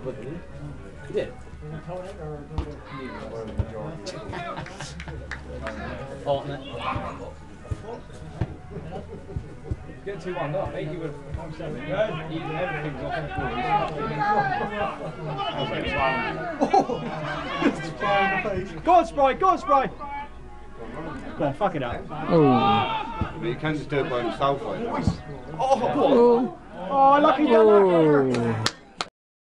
put it in. He did. Alternate. Get 2 1 up, mate. You would have eaten everything off Go on, Spry, go on, Spry. Go on, fuck it up. Oh. But you can just do it by himself like that. Oh, oh, oh lucky. Oh.